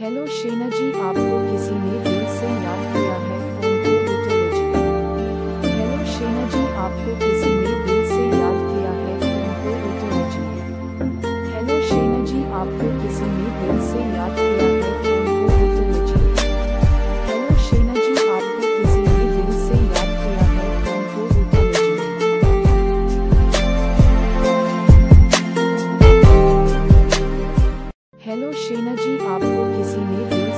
Hello शेना जी आपको किसी ने दिल से याद किया है? हेलो शेना जी आपको हेलो शेना जी आपको किसी ने